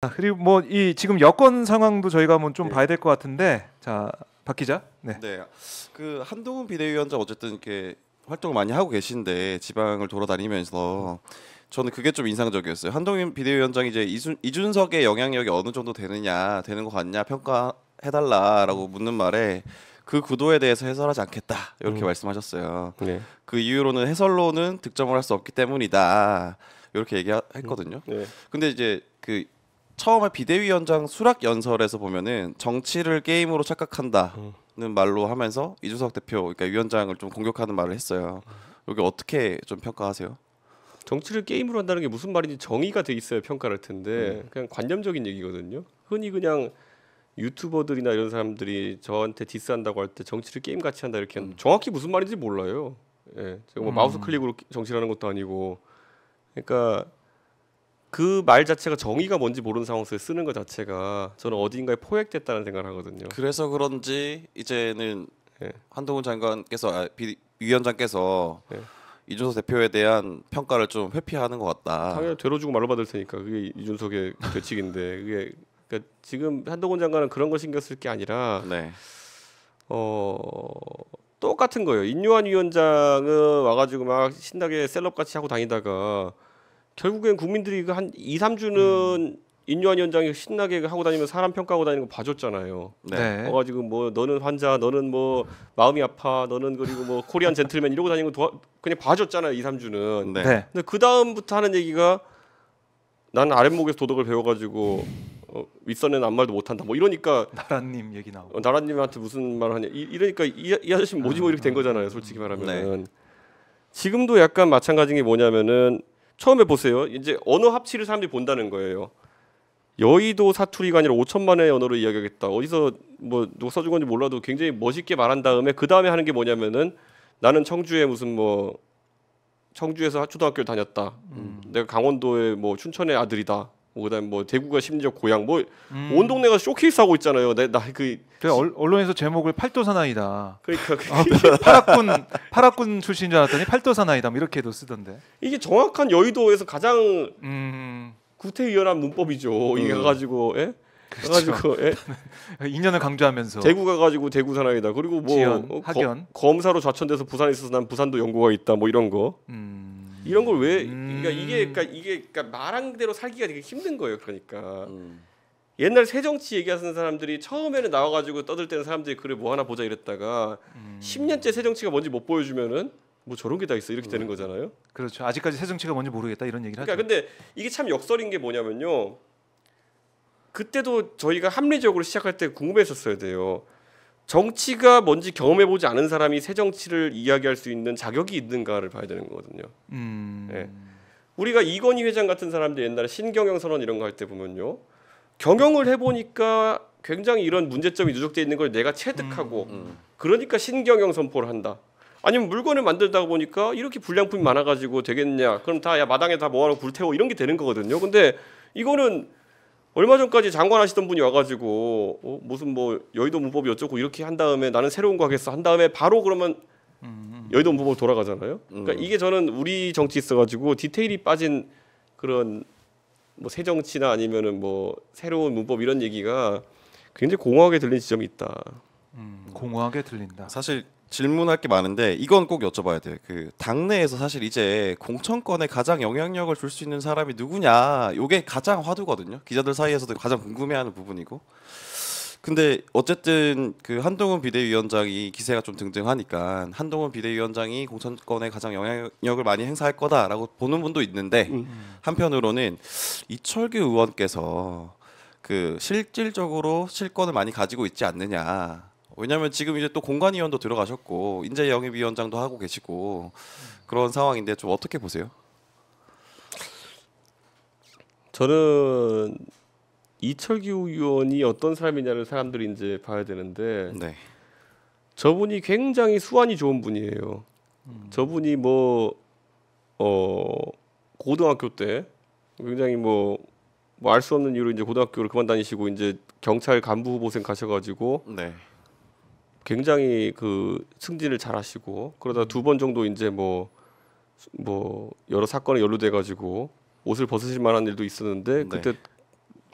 자, 그리고 뭐 이 지금 여권 상황도 저희가 한번 좀 네. 봐야 될 것 같은데 자, 박 기자. 네. 네, 그 한동훈 비대위원장 어쨌든 이렇게 활동을 많이 하고 계신데 지방을 돌아다니면서 저는 그게 좀 인상적이었어요. 한동훈 비대위원장이 이제 이준, 이준석의 영향력이 어느 정도 되느냐, 되는 것 같냐 평가해달라라고 묻는 말에 그 구도에 대해서 해설하지 않겠다 이렇게 음. 말씀하셨어요. 네. 그 이유로는 해설로는 득점을 할 수 없기 때문이다 이렇게 얘기했거든요. 네. 근데 이제 그 처음에 비대위원장 수락 연설에서 보면은 정치를 게임으로 착각한다는 말로 하면서 이준석 대표 그러니까 위원장을 좀 공격하는 말을 했어요. 여기 어떻게 좀 평가하세요? 정치를 게임으로 한다는 게 무슨 말인지 정의가 돼 있어야 평가를 할 텐데 그냥 관념적인 얘기거든요. 흔히 그냥 유튜버들이나 이런 사람들이 저한테 디스한다고 할 때 정치를 게임 같이 한다 이렇게 하는데 정확히 무슨 말인지 몰라요. 예, 제가 뭐 음. 마우스 클릭으로 정치를 하는 것도 아니고, 그러니까 그 말 자체가 정의가 뭔지 모르는 상황에서 쓰는 것 자체가 저는 어딘가에 포획됐다는 생각을 하거든요. 그래서 그런지 이제는 예. 한동훈 장관께서 아, 비, 위원장께서 예. 이준석 대표에 대한 평가를 좀 회피하는 것 같다. 당연히 되로주고 말로 받을 테니까 그게 이준석의 규칙인데 그게 그러니까 지금 한동훈 장관은 그런 거 신경 쓸 게 아니라 네. 어 똑같은 거예요. 인요한 위원장은 와가지고 막 신나게 셀럽 같이 하고 다니다가 결국엔 국민들이 그한 2, 3주는 인요한 위원장이 신나게 하고 다니면 사람 평가하고 다니는 거 봐줬잖아요. 네. 네. 와가지고 뭐 너는 환자, 너는 뭐 마음이 아파, 너는 그리고 뭐 코리안 젠틀맨 이러고 다니는 거 도와, 그냥 봐줬잖아요. 2, 3주는. 네. 네. 근데 그 다음부터 하는 얘기가 난 아랫목에서 도덕을 배워가지고 어, 윗선에는 아무 말도 못한다. 뭐 이러니까 나라님 얘기 나오고. 어, 나라님한테 무슨 말 하냐. 이, 이러니까 이, 이 아저씨는 뭐지 뭐 이렇게 된 거잖아요. 솔직히 말하면은 지금도 약간 마찬가지인 게 뭐냐면은 처음에 보세요. 이제 언어 합치를 사람들이 본다는 거예요. 여의도 사투리가 아니라 5천만 의 언어로 이야기하겠다. 어디서 뭐 누가 써준 건지 몰라도 굉장히 멋있게 말한 다음에 그 다음에 하는 게 뭐냐면은 나는 청주에 무슨 뭐 청주에서 초등학교를 다녔다. 음. 내가 강원도의 뭐 춘천의 아들이다. 뭐 그다음에 뭐 대구가 심지어 고향 뭐 음. 온 동네가 쇼케이스 하고 있잖아요. 나그 그 얼- 언론에서 제목을 팔도 사나이다. 그러니까 그- 아, 파락군 파락군 출신인 줄 알았더니 팔도 사나이다. 뭐 이렇게도 쓰던데. 이게 정확한 여의도에서 가장 음. 구태의연한 문법이죠. 이게 음. 가가지고 예? 그렇죠. 가가지고 예? 인연을 강조하면서 대구 가가지고 대구 사나이다. 그리고 뭐 지연, 어. 거, 검사로 좌천돼서 부산에 있어서 난 부산도 연구가 있다. 뭐 이런 거. 음. 이런 걸왜 음. 그러니까 이게 그러니까 이게 그러니까 말한 대로 살기가 되게 힘든 거예요. 그러니까 음. 옛날 새정치 얘기하는 사람들이 처음에는 나와가지고 떠들 때는 사람들이 그래 뭐 하나 보자 이랬다가 음. 10년째 새정치가 뭔지 못 보여주면은 뭐 저런 게 다 있어 이렇게 되는 거잖아요. 그렇죠. 아직까지 새정치가 뭔지 모르겠다 이런 얘기를 그러니까 하죠. 근데 이게 참 역설인 게 뭐냐면요. 그때도 저희가 합리적으로 시작할 때 궁금했었어야 돼요. 정치가 뭔지 경험해 보지 않은 사람이 새 정치를 이야기할 수 있는 자격이 있는가를 봐야 되는 거거든요. 음. 예. 우리가 이건희 회장 같은 사람들 옛날에 신경영 선언 이런 거 할 때 보면요. 경영을 해 보니까 굉장히 이런 문제점이 누적돼 있는 걸 내가 체득하고 음. 그러니까 신경영 선포를 한다. 아니면 물건을 만들다 보니까 이렇게 불량품이 많아가지고 되겠냐? 그럼 다 야 마당에 다 모아놓고 불태워 이런 게 되는 거거든요. 근데 이거는 얼마 전까지 장관 하시던 분이 와가지고 어, 무슨 뭐 여의도 문법이 어쩌고 이렇게 한 다음에 나는 새로운 거 하겠어 한 다음에 바로 그러면 음. 여의도 문법으로 돌아가잖아요. 그러니까 음. 이게 저는 우리 정치 있어가지고 디테일이 빠진 그런 뭐 새 정치나 아니면은 뭐 새로운 문법 이런 얘기가 굉장히 공허하게 들리는 지점이 있다. 음. 공허하게 들린다. 사실 질문할 게 많은데 이건 꼭 여쭤봐야 돼요. 그 당내에서 사실 이제 공천권에 가장 영향력을 줄 수 있는 사람이 누구냐, 요게 가장 화두거든요. 기자들 사이에서도 가장 궁금해하는 부분이고. 근데 어쨌든 그 한동훈 비대위원장이 기세가 좀 등등하니까 한동훈 비대위원장이 공천권에 가장 영향력을 많이 행사할 거다라고 보는 분도 있는데 음. 한편으로는 이철규 의원께서 그 실질적으로 실권을 많이 가지고 있지 않느냐. 왜냐하면 지금 이제 또 공관위원도 들어가셨고 인재 영입위원장도 하고 계시고 그런 상황인데 좀 어떻게 보세요? 저는 이철규 의원이 어떤 사람이냐를 사람들이 이제 봐야 되는데 네. 저분이 굉장히 수완이 좋은 분이에요. 저분이 뭐 어 고등학교 때 굉장히 뭐 뭐알수 없는 이유로 이제 고등학교를 그만 다니시고 이제 경찰 간부 후보생 가셔가지고 네. 굉장히 그 승진을 잘하시고 그러다 두 번 정도 이제 뭐뭐 여러 사건에 연루돼 가지고 옷을 벗으실 만한 일도 있었는데 네. 그때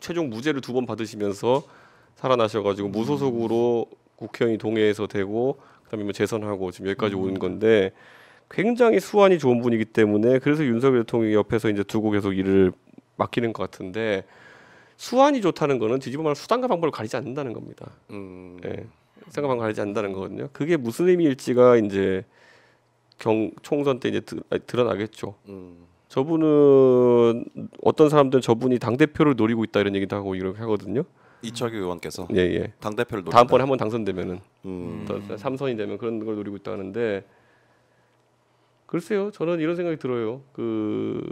최종 무죄를 두 번 받으시면서 살아나셔가지고 무소속으로 국회의원이 동해에서 되고 그다음에 뭐 재선하고 지금 여기까지 오는 건데 굉장히 수완이 좋은 분이기 때문에 그래서 윤석열 대통령이 옆에서 이제 두고 계속 일을 맡기는 것 같은데 수완이 좋다는 거는 뒤집어 말하면 수단과 방법을 가리지 않는다는 겁니다. 음. 예. 방법을 가리지 않는다는 거거든요. 그게 무슨 의미일지가 이제 경 총선 때 이제 드, 아니, 드러나겠죠. 음. 저분은 어떤 사람들은 저분이 당 대표를 노리고 있다 이런 얘기도 하고 이렇게 하거든요. 이철규 의원께서 예 예. 당 대표를. 다음번에 한번 당선되면은 음. 또 삼선이 되면 그런 걸 노리고 있다 하는데 글쎄요 저는 이런 생각이 들어요 그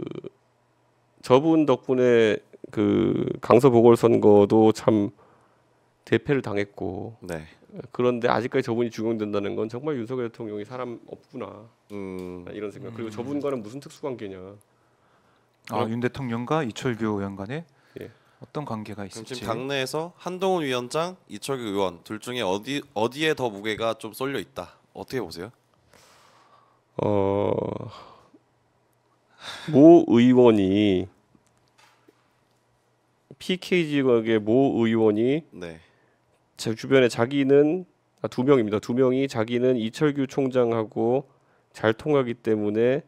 저분 덕분에 그 강서 보궐선거도 참 대패를 당했고 네. 그런데 아직까지 저분이 죽용된다는 건 정말 윤석열 대통령이 사람 없구나 음. 이런 생각 그리고 저분과는 무슨 특수관계냐 아, 윤 대통령과 이철규 의원 간에 예. 어떤 관계가 그럼 있을지. 지금 당내에서 한동훈 위원장, 이철규 의원 둘 중에 어디 어디에 더 무게가 좀 쏠려 있다. 어떻게 보세요? 어, 모 의원이 PK 지역의 모 의원이 네. 제 주변에 자기는 아, 두 명입니다. 두 명이 자기는 이철규 총장하고 잘 통하기 때문에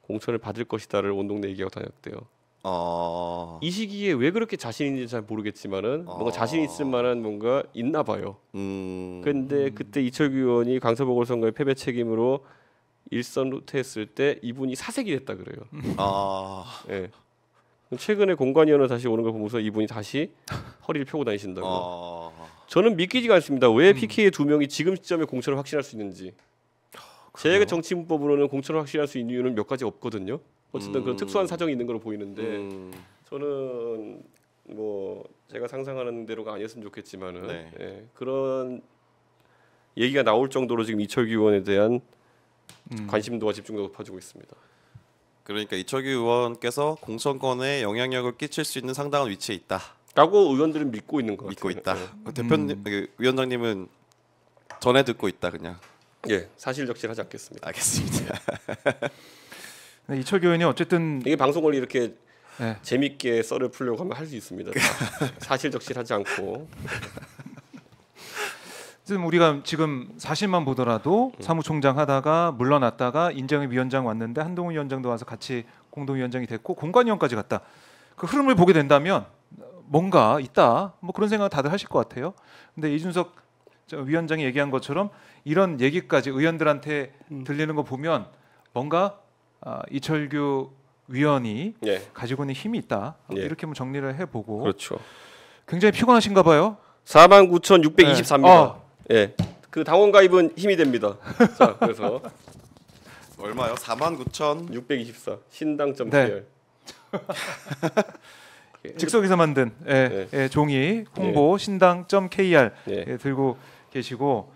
공천을 받을 것이다를 온 동네 얘기하고 다녔대요. 어. 이 시기에 왜 그렇게 자신 있는지 잘 모르겠지만은 뭔가 어. 자신 있을 만한 뭔가 있나 봐요. 음. 근데 그때 이철규 의원이 강서 보궐선거의 패배 책임으로 일선 후퇴했을 때 이분이 사색이 됐다 그래요. 아. 예. 최근에 공관위원회 다시 오는 걸 보면서 이분이 다시 허리를 펴고 다니신다고. 어. 저는 믿기지가 않습니다. 왜 PK의 두 명이 지금 시점에 공천을 확신할 수 있는지. 제가 정치문법으로는 공천을 확신할 수 있는 이유는 몇 가지 없거든요. 어쨌든 그런 음. 특수한 사정이 있는 걸로 보이는데 음. 저는 뭐 제가 상상하는 대로가 아니었으면 좋겠지만은 네. 예, 그런 얘기가 나올 정도로 지금 이철규 의원에 대한 음. 관심도와 집중도가 높아지고 있습니다. 그러니까 이철규 의원께서 공천권에 영향력을 끼칠 수 있는 상당한 위치에 있다. 라고 의원들은 믿고 있는 것 믿고 같아요. 있다. 대표님, 그 위원장님은 전해 듣고 있다 그냥. 예, 예, 사실 적실하지 않겠습니다. 알겠습니다. 근데 이철규 의원이 어쨌든 이게 방송을 이렇게 예. 재밌게 썰을 풀려고 하면 할 수 있습니다. 사실 적실하지 않고 지금 우리가 지금 사실만 보더라도 음. 사무총장 하다가 물러났다가 인정의 위원장 왔는데 한동훈 위원장도 와서 같이 공동위원장이 됐고 공관위원까지 갔다. 그 흐름을 보게 된다면 뭔가 있다. 뭐 그런 생각 다들 하실 것 같아요. 근데 이준석 저 위원장이 얘기한 것처럼 이런 얘기까지 의원들한테 음. 들리는 거 보면 뭔가 아, 이철규 위원이 예, 가지고 있는 힘이 있다. 예. 이렇게 정리를 해보고 그렇죠. 굉장히 피곤하신가 봐요. 49,620입니다. 네. 어. 예, 그 당원 가입은 힘이 됩니다. 자, 그래서 얼마요? 4만 9천. 624 신당.pr 네. 즉석에서 만든 예, 예, 종이 홍보 신당.kr 예. 예, 들고 계시고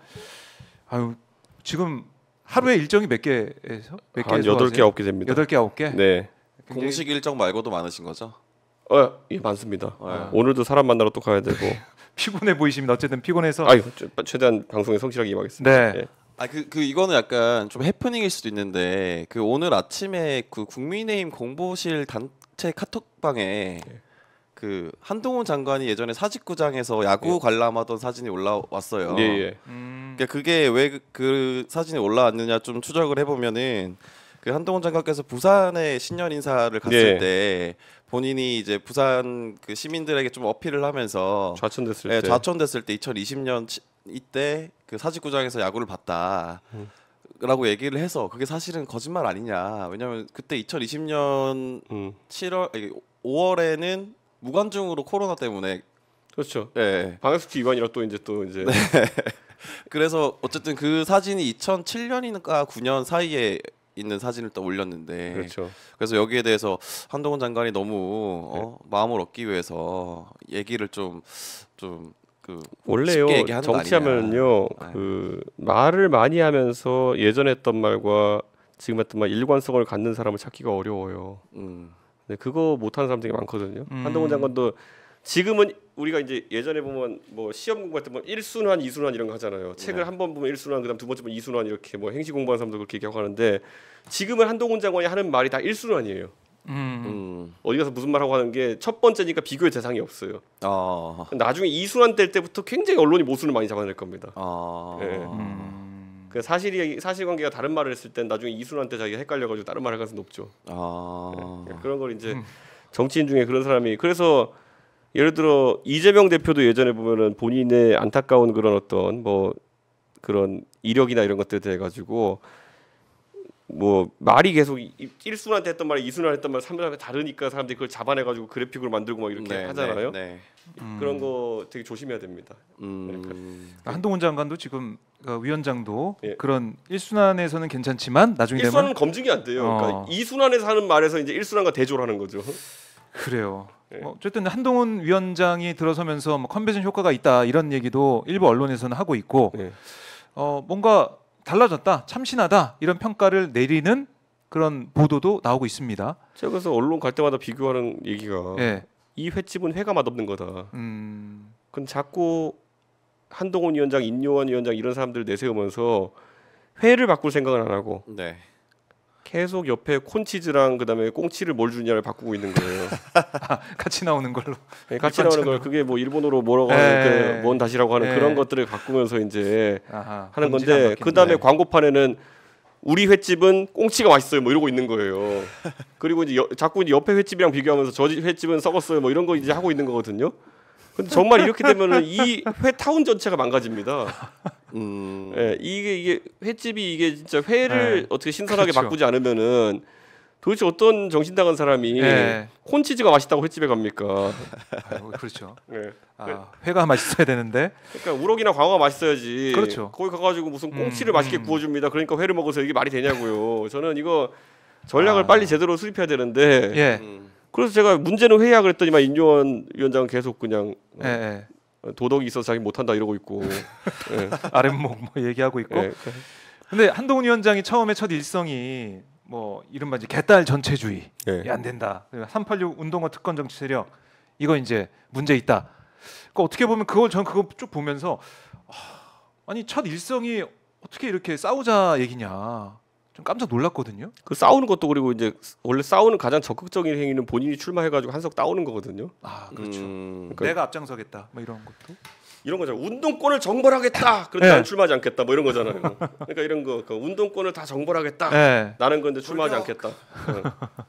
아유 지금 하루에 일정이 몇 개에서 몇한 개에서 8개 9개 됩니다. 여덟 개 아홉 개 네. 공식 일정 말고도 많으신 거죠? 어, 예, 많습니다. 네. 오늘도 사람 만나러 또 가야 되고. 피곤해 보이십니다. 어쨌든 피곤해서 아유, 저- 최대한 방송에 성실하게 임하겠습니다. 네. 예. 아그그 이거는 약간 좀 해프닝일 수도 있는데 그 오늘 아침에 그 국민의힘 공보실 단체 카톡방에 그 한동훈 장관이 예전에 사직구장에서 야구 관람하던 사진이 올라왔어요. 예, 예. 음, 그러니까 그게 왜 그 사진이 올라왔느냐 좀 추적을 해보면은 그 한동훈 장관께서 부산에 신년 인사를 갔을 예. 때 본인이 이제 부산 그 시민들에게 좀 어필을 하면서 좌천됐을 네, 때. 좌천됐을 때 2020년 치- 이때 그 사직구장에서 야구를 봤다. 음. 라고 얘기를 해서 그게 사실은 거짓말 아니냐. 왜냐면 그때 2020년 음. 7월 5월에는 무관중으로 코로나 때문에 그렇죠. 예. 방역수칙 위반이라 또 이제 또 이제 네. 그래서 어쨌든 그 사진이 2007년인가 9년 사이에 있는 사진을 또 올렸는데 그렇죠. 그래서 여기에 대해서 한동훈 장관이 너무 어, 마음을 얻기 위해서 얘기를 좀 좀 그 원래요 쉽게 얘기하는 거 정치하면요 아니냐. 그 말을 많이 하면서 예전에 했던 말과 지금 했던 말 일관성을 갖는 사람을 찾기가 어려워요. 음. 네, 그거 못하는 사람들이 많거든요. 음. 한동훈 장관도 지금은 우리가 이제 예전에 보면 뭐 시험 공부할 때 보면 1순환, 2순환 이런 거 하잖아요. 책을 네. 한번 보면 1순환, 그다음 두 번째 보면 2순환 이렇게 뭐 행시 공부하는 사람도 그렇게 얘기하고 하는데 지금은 한동훈 장관이 하는 말이 다 1순환이에요. 음. 음. 어디 가서 무슨 말 하고 하는 게 첫 번째니까 비교의 대상이 없어요. 아. 나중에 이순환 될 때부터 굉장히 언론이 모순을 많이 잡아낼 겁니다. 아. 네. 음. 그 사실이 사실관계가 다른 말을 했을 땐 나중에 이순환 때 자기가 헷갈려가지고 다른 말을 할 가능성이 높죠. 아. 네, 그런 걸 이제 음. 정치인 중에 그런 사람이 그래서 예를 들어 이재명 대표도 예전에 보면은 본인의 안타까운 그런 어떤 뭐 그런 이력이나 이런 것들에 대해 가지고 뭐 말이 계속 이- 이- 일순한테 했던 말이 이순한테 했던 말 사람이 다르니까 사람들이 그걸 잡아내 가지고 그래픽으로 만들고 막 이렇게 네, 하잖아요. 네, 네. 그런 거 되게 조심해야 됩니다. 음. 한동훈 장관도 지금 그 위원장도 예. 그런 일순환에서는 괜찮지만 나중에 일순환은 되면 검증이 안 돼요. 어. 그러니까 이순환에서 하는 말에서 이제 일순환과 대조를 하는 거죠. 그래요. 예. 뭐 어쨌든 한동훈 위원장이 들어서면서 뭐 컨벤션 효과가 있다 이런 얘기도 일부 언론에서는 하고 있고 네. 어 뭔가 달라졌다 참신하다 이런 평가를 내리는 그런 보도도 나오고 있습니다. 제가 그래서 언론 갈 때마다 비교하는 얘기가 예. 이 횟집은 회가 맛없는 거다. 음. 그럼 자꾸 한동훈 위원장, 인요한 위원장 이런 사람들 내세우면서 회를 바꿀 생각은 안 하고 네. 계속 옆에 콘치즈랑 그다음에 꽁치를 뭘 주냐를 바꾸고 있는 거예요. 같이 나오는 걸로. 네, 같이 나오는 걸 그게 뭐 일본어로 뭐라고 예. 하는 그뭔 다시라고 하는 예. 그런 것들을 바꾸면서 이제 아하, 하는 건데 그다음에. 광고판에는 우리 횟집은 꽁치가 맛있어요 뭐 이러고 있는 거예요. 그리고 이제 여, 자꾸 이제 옆에 횟집이랑 비교하면서 저 집 횟집은 썩었어요 뭐 이런 거 이제 하고 있는 거거든요. 근데 정말 이렇게 되면은 이 회 타운 전체가 망가집니다. 음. 예, 이게 이게 횟집이 이게 진짜 회를 네. 어떻게 신선하게 그렇죠. 바꾸지 않으면은 도대체 어떤 정신 나간 사람이 예. 콘치즈가 맛있다고 횟집에 갑니까? 아이고, 그렇죠. 예. 아, 회가 맛있어야 되는데. 그러니까 우럭이나 광어가 맛있어야지. 그렇죠. 거기 가가지고 무슨 꽁치를 음, 맛있게 음. 구워줍니다. 그러니까 회를 먹어서 이게 말이 되냐고요. 저는 이거 전략을 아. 빨리 제대로 수립해야 되는데. 예. 음. 그래서 제가 문제는 회야 그랬더니만 인요원 위원장은 계속 그냥 예. 예. 도덕이 있어서 자기 못한다 이러고 있고. 예. 아랫목 뭐 얘기하고 있고. 예. 근데 한동훈 위원장이 처음에 첫 일성이 뭐 이른바 이제 개딸 전체주의 예. 이안 된다. 386 운동화 특권 정치 세력 이거 이제 문제 있다. 그러니까 어떻게 보면 그걸 전 그거 쭉 보면서 아, 아니 첫 일성이 어떻게 이렇게 싸우자 얘기냐 좀 깜짝 놀랐거든요. 그 싸우는 것도 그리고 이제 원래 싸우는 가장 적극적인 행위는 본인이 출마해가지고 한석 따오는 거거든요. 아 그렇죠. 음. 내가 앞장서겠다. 뭐 이런 것도. 이런 거죠. 운동권을 정벌하겠다. 그런데 예. 난 출마하지 않겠다. 뭐 이런 거잖아요. 그러니까 이런 거. 그 운동권을 다 정벌하겠다. 예. 나는 그런데 출마하지. 않겠다.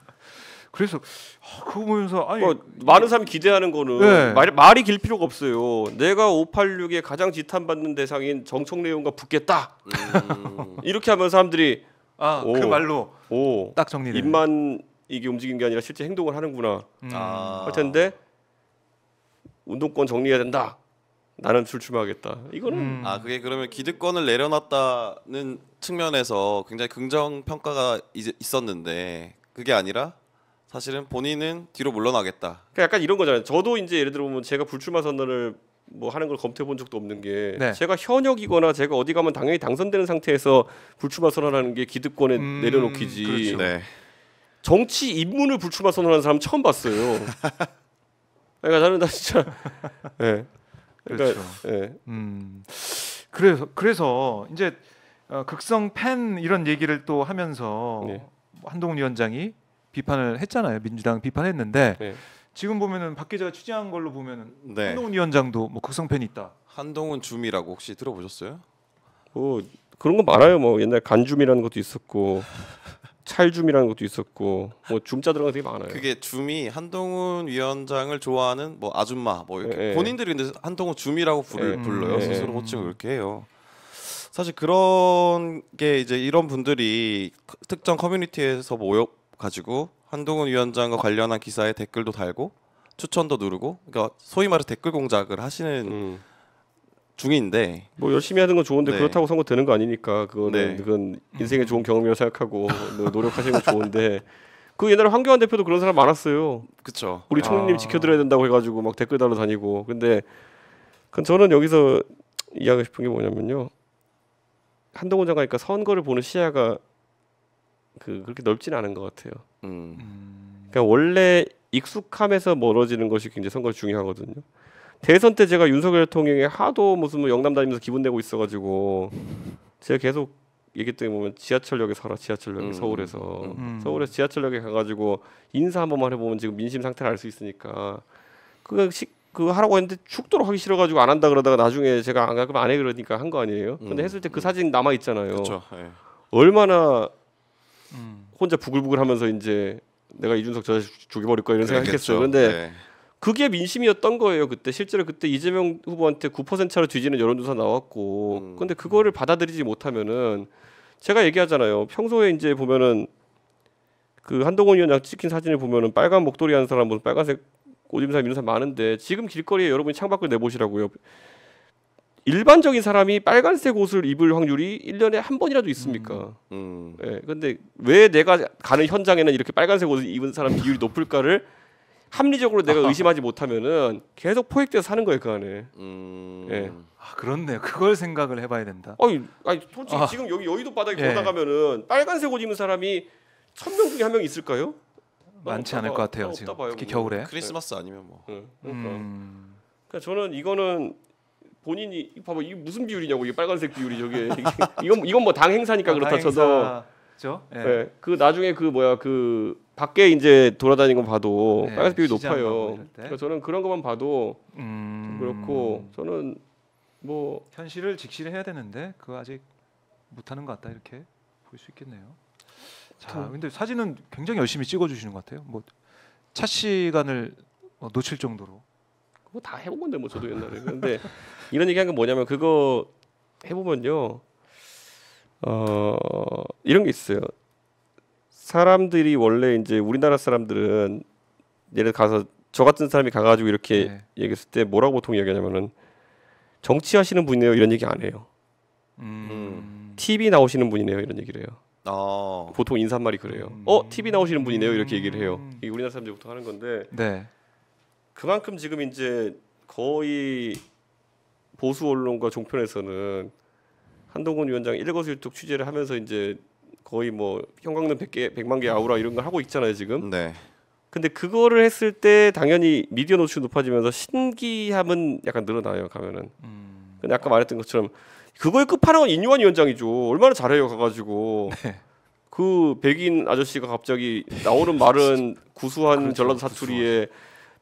그래서 아, 그거 보면서 아니 뭐 많은 사람이 기대하는 거는 네. 말, 말이 길 필요가 없어요. 내가 586의 가장 지탄받는 대상인 정청래 의원과 붙겠다. 음. 이렇게 하면 사람들이 아, 오. 그 말로 오 딱 정리돼. 입만 이게 움직인 게 아니라 실제 행동을 하는구나 음. 아. 할 텐데 운동권 정리해야 된다. 나는 출출마하겠다. 이거는 음. 아 그게 그러면 기득권을 내려놨다는 측면에서 굉장히 긍정 평가가 이제 있었는데 그게 아니라 사실은 본인은 뒤로 물러나겠다. 그러니까 약간 이런 거잖아요. 저도 이제 예를 들어 보면 제가 불출마 선언을 뭐 하는 걸 검토해 본 적도 없는 게 네. 제가 현역이거나 제가 어디 가면 당연히 당선되는 상태에서 불출마 선언하는 게 기득권에 음, 내려놓기지. 그렇죠. 네. 정치 입문을 불출마 선언하는 사람 처음 봤어요. 그러니까 저는 다 진짜 예. 그러니까 그렇죠. 예. 음. 그래서 그래서 이제 어, 극성 팬 이런 얘기를 또 하면서 네. 뭐 한동훈 위원장이 비판을 했잖아요. 민주당 비판했는데 네. 지금 보면은 박 기자가 취재한 걸로 보면은 네. 한동훈 위원장도 뭐 극성 팬이 있다. 한동훈 줌이라고 혹시 들어보셨어요? 뭐 그런 거 많아요. 뭐 옛날 간줌이라는 것도 있었고 찰줌이라는 것도 있었고 뭐 줌자 들어간 게 되게 많아요. 그게 줌이 한동훈 위원장을 좋아하는 뭐 아줌마 뭐 이렇게 예, 예. 본인들이 근데 한동훈 줌이라고 부를, 예, 불러요 예. 스스로 호칭을 그렇게 해요. 사실 그런 게 이제 이런 분들이 그- 특정 커뮤니티에서 모여 가지고 한동훈 위원장과 관련한 기사에 댓글도 달고 추천도 누르고 그러니까 소위 말해서 댓글 공작을 하시는 음. 중인데 뭐 열심히 하는 건 좋은데 네. 그렇다고 선거 되는 거 아니니까 그거는 네. 그건 인생의 좋은 경험이라고 생각하고 뭐 노력하시는 건 좋은데 그 옛날에 황교안 대표도 그런 사람 많았어요. 그쵸 우리 총리님 아. 지켜드려야 된다고 해가지고 막 댓글 달러 다니고 근데 그 저는 여기서 이야기하고 싶은 게 뭐냐면요 한동훈 장관이니까 선거를 보는 시야가 그 그렇게 넓지는 않은 것 같아요. 음. 음. 그러니까 원래 익숙함에서 멀어지는 것이 굉장히 선거 중요하거든요. 대선 때 제가 윤석열 대통령이 하도 무슨 뭐 영남 다니면서 기분 내고 있어가지고 제가 계속 얘기했더니 보면 지하철역에 살아 지하철역에 음, 서울에서 음. 서울에서 지하철역에 가가지고 인사 한 번만 해보면 지금 민심 상태를 알 수 있으니까 그거 시, 그거 하라고 했는데 죽도록 하기 싫어가지고 안 한다 그러다가 나중에 제가 안 가면 안해 그러니까 한 거 아니에요. 근데 음, 했을 때 그 사진 남아 있잖아요. 예. 얼마나 음. 혼자 부글부글하면서 이제 내가 이준석 저 죽여버릴 거야 이런 생각했어요. 근데 네. 그게 민심이었던 거예요 그때 실제로 그때 이재명 후보한테 9% 차로 뒤지는 여론조사 나왔고 음. 근데 그거를 받아들이지 못하면은 제가 얘기하잖아요 평소에 이제 보면은 그 한동훈 위원장 찍힌 사진을 보면은 빨간 목도리 하는 사람 무슨 빨간색 옷 입은 사람 이런 사람 많은데 지금 길거리에 여러분이 창밖을 내보시라고요 일반적인 사람이 빨간색 옷을 입을 확률이 1년에 한 번이라도 있습니까? 음. 예. 근데 왜 내가 가는 현장에는 이렇게 빨간색 옷을 입은 사람 비율이 높을까를 합리적으로 내가 의심하지 못하면은 계속 포획돼서 사는 거예요 그 안에. 음. 예. 아, 그렇네요. 그걸 생각을 해 봐야 된다. 아니, 아니 솔직히 아. 지금 여기 여의도 바닥에 예. 돌아가면은 빨간색 옷 입은 사람이 천 명 중에 한 명 있을까요? 많지 나 않을 것 같아요. 봐. 지금 특히 뭐. 겨울에. 크리스마스 아니면 뭐. 예. 그러니까. 음. 그러니까 저는 이거는 본인이 봐봐 이게 무슨 비율이냐고 이게 빨간색 비율이 저게 이건 이건 뭐 당 행사니까 그렇다 쳐도 죠. 예. 예. 그 나중에 그 뭐야 그 밖에 이제 돌아다니는 거 봐도 네, 빨간색 비율이 높아요. 그러니까 저는 그런 것만 봐도 음. 그렇고 저는 뭐 현실을 직시를 해야 되는데 그거 아직 못하는 것 같다 이렇게 볼 수 있겠네요. 자, 근데 사진은 굉장히 열심히 찍어주시는 것 같아요. 뭐 차 시간을 어, 놓칠 정도로. 그거 다 해본 건데 뭐 저도 옛날에 근데 이런 얘기한 건 뭐냐면 그거 해보면요 어 이런 게 있어요 사람들이 원래 이제 우리나라 사람들은 예를 가서 저 같은 사람이 가가지고 이렇게 네. 얘기했을 때 뭐라고 보통 얘기하냐면은 정치하시는 분이네요 이런 얘기 안 해요 음. TV 나오시는 분이네요 이런 얘기를 해요 어. 보통 인사말이 그래요 음. 어 TV 나오시는 분이네요 이렇게 얘기를 해요 음. 이게 우리나라 사람들이 보통 하는 건데 네. 그만큼 지금 이제 거의 보수 언론과 종편에서는 한동훈 위원장 일거수일투 취재를 하면서 이제 거의 뭐 형광등 100개, 100만 개 아우라 이런 걸 하고 있잖아요 지금. 네. 근데 그거를 했을 때 당연히 미디어 노출이 높아지면서 신기함은 약간 늘어나요 가면은. 음. 근데 아까 말했던 것처럼 그거의 끝판왕은 인유한 위원장이죠. 얼마나 잘해요 가가지고. 네. 그 백인 아저씨가 갑자기 나오는 말은 구수한 그렇죠, 전라도 사투리에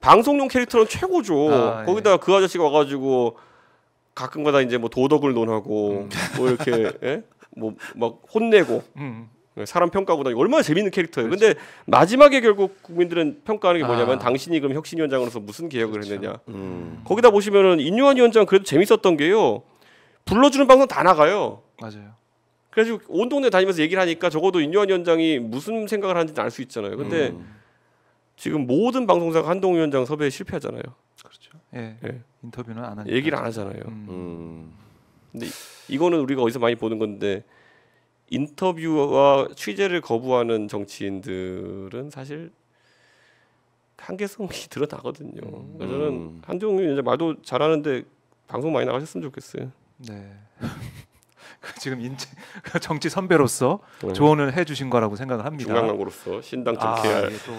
방송용 캐릭터는 최고죠. 아, 예. 거기다가 그 아저씨가 와가지고 가끔가다 이제 뭐 도덕을 논하고 뭐 이렇게 예? 뭐막 혼내고 음. 사람 평가하고 다니고 얼마나 재밌는 캐릭터예요. 근데 마지막에 결국 국민들은 평가하는 게 뭐냐면 아. 당신이 그럼 혁신위원장으로서 무슨 개혁을 그렇죠. 했느냐. 음. 거기다 보시면은 인유한 위원장 그래도 재밌었던 게요. 불러주는 방송 다 나가요. 맞아요. 그래서 온 동네 다니면서 얘기를 하니까 적어도 인유한 위원장이 무슨 생각을 하는지 알 수 있잖아요. 근데 음. 지금 모든 방송사가 한동훈 위원장 섭외에 실패하잖아요. 그렇죠. 예. 예. 인터뷰는 안 하니까. 얘기를 안 하잖아요. 음. 음. 근데 이거는 우리가 어디서 많이 보는 건데 인터뷰와 취재를 거부하는 정치인들은 사실 한계성이 드러나거든요. 음. 그래서 저는 음. 한동훈 위원장 말도 잘하는데 방송 많이 나가셨으면 좋겠어요. 네. 그 지금 인재 정치 선배로서 네. 조언을 해주신 거라고 생각을 합니다. 중앙광고로서 신당 아, 이게 또